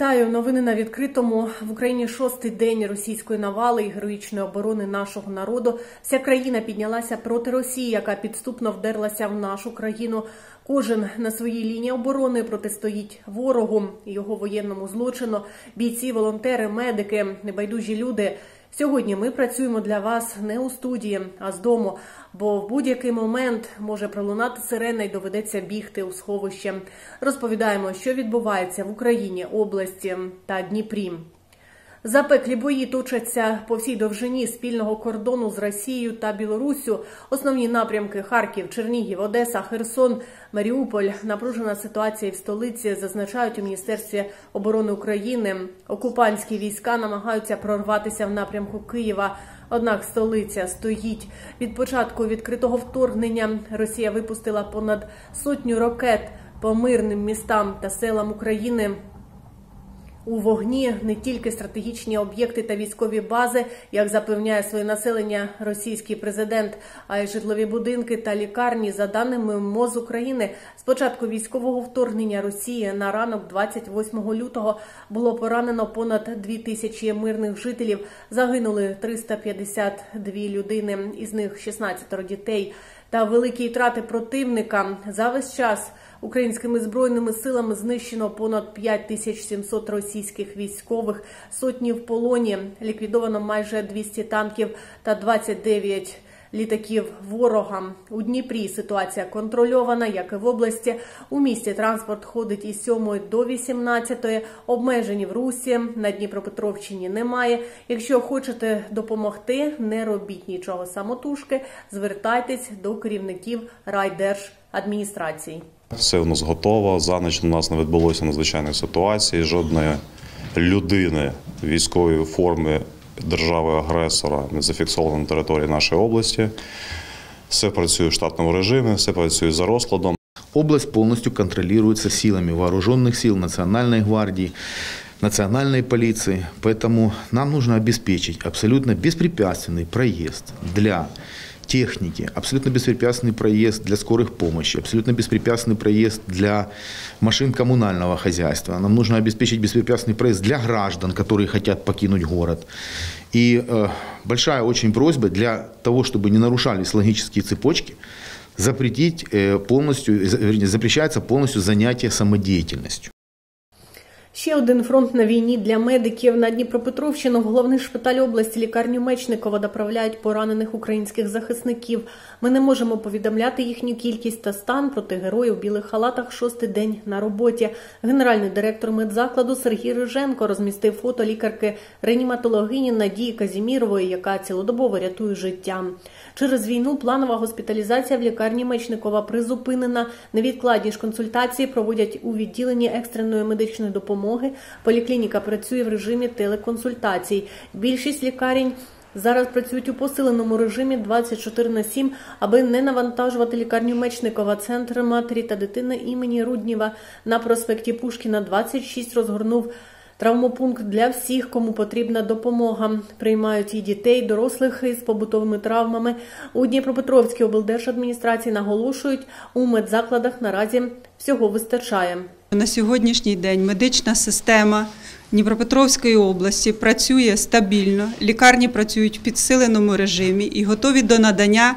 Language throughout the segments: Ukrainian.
Вітаю новини на відкритому в Україні шостий день російської навали і героїчної оборони нашого народу. Вся країна піднялася проти Росії, яка підступно вдерлася в нашу країну. Кожен на своїй лінії оборони протистоїть ворогу, його воєнному злочину. Бійці, волонтери, медики, небайдужі люди. Сьогодні ми працюємо для вас не у студії, а з дому. Бо в будь-який момент може пролунати сирена і доведеться бігти у сховище. Розповідаємо, що відбувається в Україні, області та Дніпрі. Запеклі бої точаться по всій довжині спільного кордону з Росією та Білоруссю. Основні напрямки Харків, Чернігів, Одеса, Херсон, Маріуполь. Напружена ситуація в столиці зазначають у міністерстві оборони України. Окупантські війська намагаються прорватися в напрямку Києва. Однак столиця стоїть від початку відкритого вторгнення. Росія випустила понад сотню ракет по мирним містам та селам України. У вогні не тільки стратегічні об'єкти та військові бази, як запевняє своє населення російський президент, а й житлові будинки та лікарні. За даними МОЗ України, з початку військового вторгнення Росії на ранок, 28 лютого, було поранено понад 2 тисячі мирних жителів. Загинули 352 людини, із них 16 дітей. Та великі втрати противника за весь час. Українськими збройними силами знищено понад 5700 російських військових, сотні в полоні, ліквідовано майже 200 танків та 29 літаків ворога. У Дніпрі ситуація контрольована, як і в області. У місті транспорт ходить із 7 до 18, обмежені в русі. На Дніпропетровщині немає. Якщо хочете допомогти, не робіть нічого самотужки. Звертайтесь до керівників райдержадміністрацій. Все у нас готово. За ніч у нас не відбулося надзвичайної ситуації. Жодної людини військової форми держави-агресора не зафіксовано на території нашої області. Все працює в штатному режимі, все працює за розкладом. Область полностью контролируется силами вооруженных сил, Национальной гвардии, национальной полиции. Поэтому нам нужно обеспечить абсолютно беспрепятственный проезд для техники, абсолютно беспрепятственный проезд для скорых помощи, абсолютно беспрепятственный проезд для машин коммунального хозяйства. Нам нужно обеспечить беспрепятственный проезд для граждан, которые хотят покинуть город. И э, большая очень просьба для того, чтобы не нарушались логические цепочки, запретить э, полностью, вернее, запрещается полностью занятие самодеятельностью. Ще один фронт на війні для медиків на Дніпропетровщину в головний шпиталь області лікарню Мечникова доправляють поранених українських захисників. Ми не можемо повідомляти їхню кількість та стан проти героїв у білих халатах шостий день на роботі. Генеральний директор медзакладу Сергій Риженко розмістив фото лікарки реаніматологині Надії Казімірової, яка цілодобово рятує життя. Через війну планова госпіталізація в лікарні Мечникова призупинена. Невідкладні ж консультації проводять у відділенні екстреної медичної допомоги допомоги. Поліклініка працює в режимі телеконсультацій. Більшість лікарень. Зараз працюють у посиленому режимі 24 на 7, аби не навантажувати лікарню Мечникова. Центр матері та дитини імені Рудніва на проспекті Пушкіна 26 розгорнув травмопункт для всіх, кому потрібна допомога. Приймають і дітей, дорослих із побутовими травмами. У Дніпропетровській облдержадміністрації наголошують, у медзакладах наразі всього вистачає. На сьогоднішній день медична система Дніпропетровської області працює стабільно, лікарні працюють в підсиленому режимі і готові до надання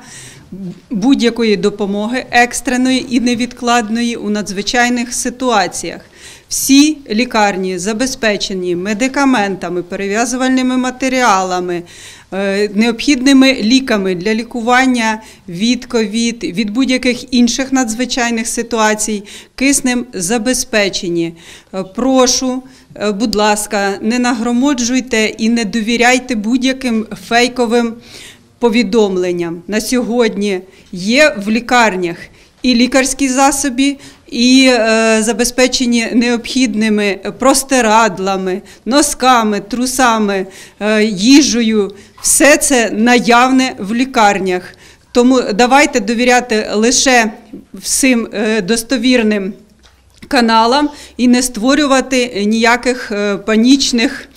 будь-якої допомоги екстреної і невідкладної у надзвичайних ситуаціях. Всі лікарні забезпечені медикаментами, перев'язувальними матеріалами, необхідними ліками для лікування від ковід, від будь-яких інших надзвичайних ситуацій, киснем забезпечені. Е, прошу. Е, будь ласка, не нагромоджуйте і не довіряйте будь-яким фейковим повідомленням. На сьогодні є в лікарнях і лікарські засоби, і е, забезпечені необхідними простирадлами, носками, трусами, е, їжею. Все це наявне в лікарнях. Тому давайте довіряти лише всім е, достовірним каналам і не створювати ніяких е, панічних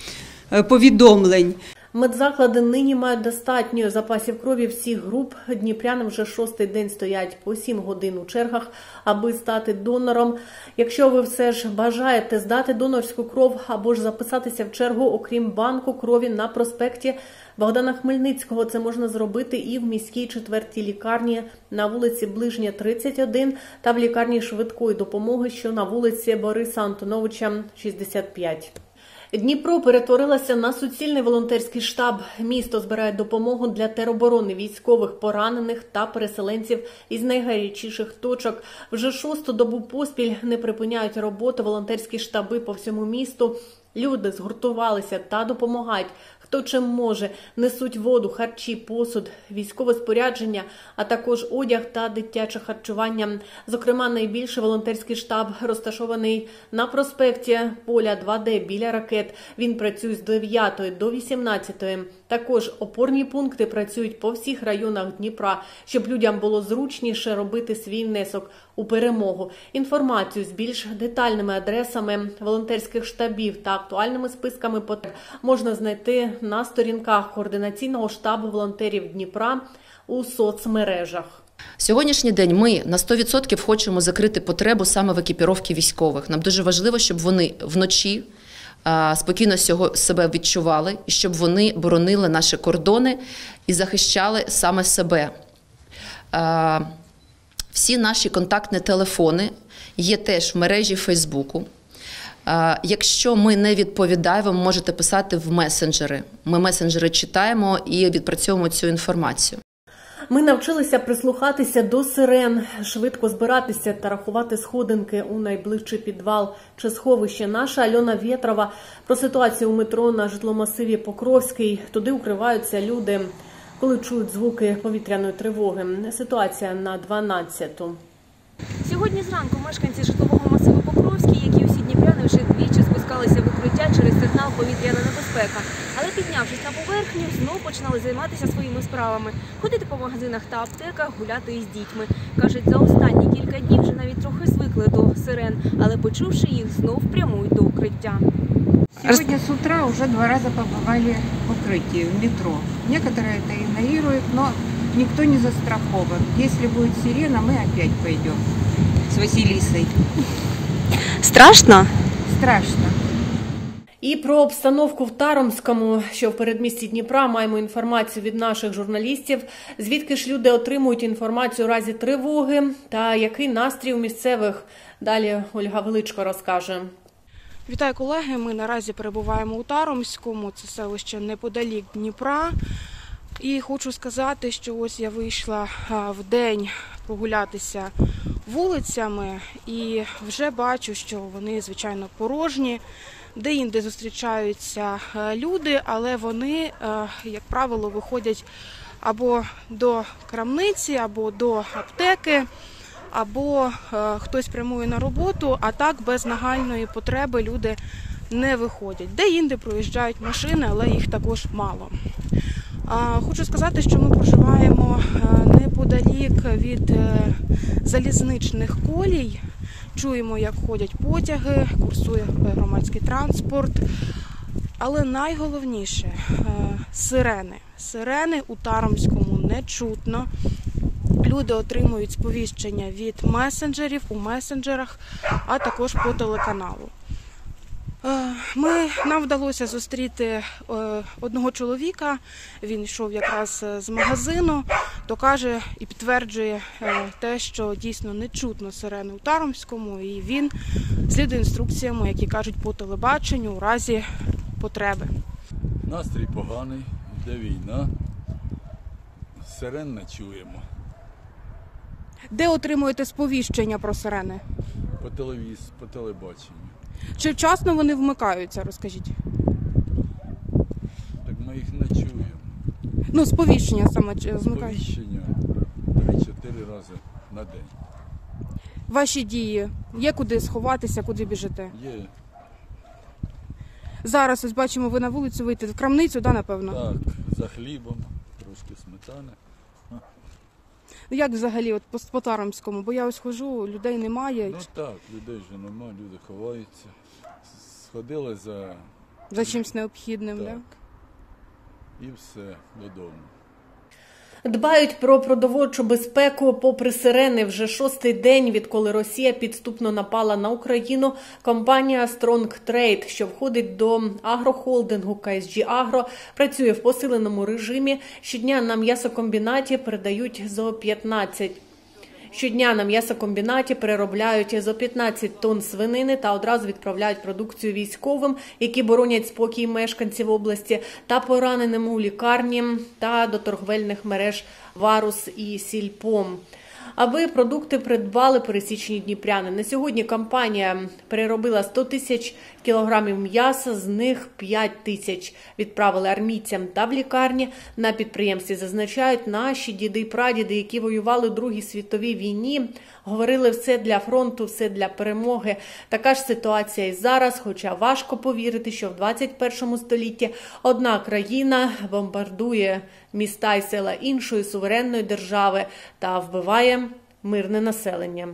е, повідомлень. Медзаклади нині мають достатньо запасів крові всіх груп. Дніпряни вже шостий день стоять по 7 годин у чергах, аби стати донором. Якщо ви все ж бажаєте здати донорську кров або ж записатися в чергу, окрім банку крові на проспекті Богдана Хмельницького, це можна зробити і в міській четвертій лікарні на вулиці Ближня 31 та в лікарні швидкої допомоги, що на вулиці Бориса Антоновича 65. Дніпро перетворилося на суцільний волонтерський штаб. Місто збирає допомогу для тероборони військових, поранених та переселенців із найгарячіших точок. Вже шосту добу поспіль не припиняють роботу волонтерські штаби по всьому місту. Люди згуртувалися та допомагають. Хто чим може, несуть воду, харчі, посуд, військове спорядження, а також одяг та дитяче харчування. Зокрема, найбільший волонтерський штаб розташований на проспекті Поля 2D біля ракет. Він працює з 9 до 18. Також опорні пункти працюють по всіх районах Дніпра, щоб людям було зручніше робити свій внесок у перемогу. Інформацію з більш детальними адресами волонтерських штабів та актуальними списками потреб можна знайти на сторінках координаційного штабу волонтерів Дніпра у соцмережах. Сьогоднішній день ми на 100% хочемо закрити потребу саме в екіпіровці військових. Нам дуже важливо, щоб вони вночі спокійно себе відчували, і щоб вони боронили наші кордони і захищали саме себе. Всі наші контактні телефони є теж в мережі Фейсбуку. Якщо ми не відповідаємо, можете писати в месенджери. Ми месенджери читаємо і відпрацьовуємо цю інформацію. Ми навчилися прислухатися до сирен, швидко збиратися та рахувати сходинки у найближчий підвал чи сховище. Наша Альона Вєтрова про ситуацію у метро на житломасиві Покровський. Туди укриваються люди, коли чують звуки повітряної тривоги. Ситуація на 12-ту. Сьогодні зранку мешканці житлового масиву Покровський, які усі дніпряни вже двічі спускалися в укриття через сигнал повітряна небезпека. Але піднявшись на поверхню, знов починали займатися своїми справами, ходити по магазинах та аптеках, гуляти із дітьми. Кажуть, за останні кілька днів вже навіть трохи звикли до сирен, але почувши їх, знов прямують до укриття. Сегодня с утра уже два раза побывали в укрытии, в метро. Некоторые это игнорируют, но никто не застрахован. Если будет сирена, мы опять пойдем с Василисой. Страшно? Страшно. І про обстановку в Таромському, що в передмісті Дніпра, маємо інформацію від наших журналістів. Звідки ж люди отримують інформацію у разі тривоги та який настрій у місцевих? Далі Ольга Величко розкаже. Вітаю колеги. Ми наразі перебуваємо у Таромському, це селище неподалік Дніпра. І хочу сказати, що ось я вийшла в день прогулятися вулицями і вже бачу, що вони звичайно порожні. Де-інде зустрічаються е, люди, але вони, е, як правило, виходять або до крамниці, або до аптеки або е, хтось прямує на роботу, а так без нагальної потреби люди не виходять. Де інде проїжджають машини, але їх також мало. Хочу сказати, що ми проживаємо неподалік від е, залізничних колій. Чуємо, як ходять потяги, курсує громадський транспорт. Але найголовніше е, сирени. Сирени у Таромському не чутно. Люди отримують сповіщення від месенджерів у месенджерах, а також по телеканалу. Е, Ми, нам вдалося зустріти одного чоловіка. Він йшов якраз з магазину, каже і підтверджує е, те, що дійсно не чутно сирени у Таромському, і він слідує інструкціями, які кажуть по телебаченню у разі потреби. Настрій поганий, йде війна. Сирен не чуємо. Де отримуєте сповіщення про сирени? По телевіз, по телебаченню. Чи вчасно вони вмикаються? Розкажіть. Так ми їх не чуємо. Ну, сповіщення саме чи- змикають. Сповіщення 3-4 рази на день. Ваші дії є куди сховатися, куди біжите. Є Зараз ось бачимо, ви на вулицю вийти в крамницю, да, напевно. так, за хлібом, трошки сметани. Ну, Як взагалі, от по, по Бо я ось хожу, людей немає. Ну так, людей вже нема, люди ховаються. Сходили за За чимось необхідним, так. да? І все додому. Дбають про продовольчу безпеку попри сирени вже шостий день, відколи Росія підступно напала на Україну. Компанія Strong Trade, що входить до агрохолдингу KSG Agro, працює в посиленому режимі. Щодня на м'ясокомбінаті передають зо 15 Щодня на м'ясокомбінаті переробляють зо 15 тонн свинини та одразу відправляють продукцію військовим, які боронять спокій мешканців області, та пораненим у лікарні та до торговельних мереж Варус і Сільпом. Аби продукти придбали пересічні дніпряни. На сьогодні компанія переробила 100 тисяч кілограмів м'яса, з них 5 тисяч відправили армійцям та в лікарні. На підприємстві зазначають, наші діди і прадіди, які воювали у Другій світовій війні, говорили все для фронту, все для перемоги. Така ж ситуація і зараз, хоча важко повірити, що в 21 столітті одна країна бомбардує міста і села іншої суверенної держави та вбиває мирне населення.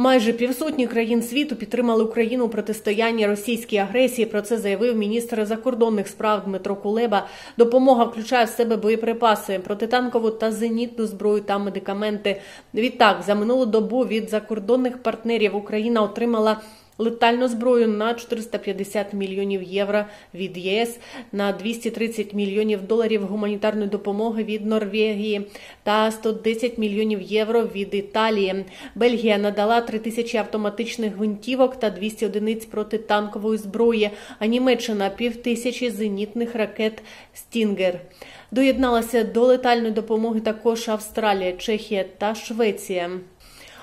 Майже півсотні країн світу підтримали Україну у протистоянні російській агресії. Про це заявив міністр закордонних справ Дмитро Кулеба. Допомога включає в себе боєприпаси, протитанкову та зенітну зброю та медикаменти. Відтак за минулу добу від закордонних партнерів Україна отримала. Летальну зброю на 450 мільйонів євро від ЄС, на 230 мільйонів доларів гуманітарної допомоги від Норвегії та 110 мільйонів євро від Італії. Бельгія надала 3 тисячі автоматичних гвинтівок та 200 одиниць протитанкової зброї, а Німеччина півтисячі зенітних ракет Стінгер. Доєдналася до летальної допомоги також Австралія, Чехія та Швеція.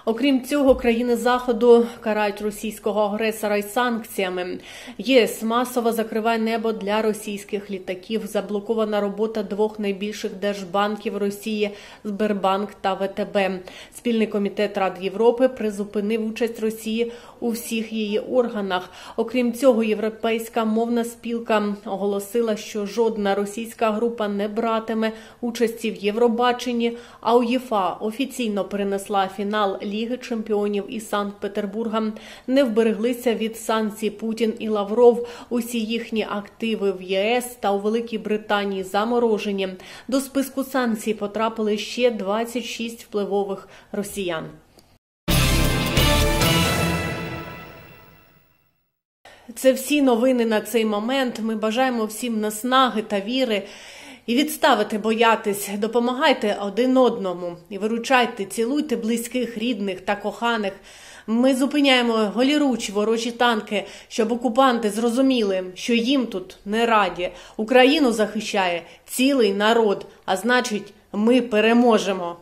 Окрім цього, країни заходу карають російського агресора й санкціями. ЄС масово закриває небо для російських літаків. Заблокована робота двох найбільших держбанків Росії Сбербанк та ВТБ. Спільний комітет Рад Європи призупинив участь Росії у всіх її органах. Окрім цього, європейська мовна спілка оголосила, що жодна російська група не братиме участі в Євробаченні. А УЄФА офіційно перенесла фінал Ліги чемпіонів із Санкт-Петербурга. Не вбереглися від санкцій Путін і Лавров. Усі їхні активи в ЄС та у Великій Британії заморожені. До списку санкцій потрапили ще 26 впливових росіян. Це всі новини на цей момент. Ми бажаємо всім наснаги та віри. І відставити боятись, допомагайте один одному і виручайте, цілуйте близьких, рідних та коханих. Ми зупиняємо голіруч ворожі танки, щоб окупанти зрозуміли, що їм тут не раді. Україну захищає цілий народ, а значить, ми переможемо.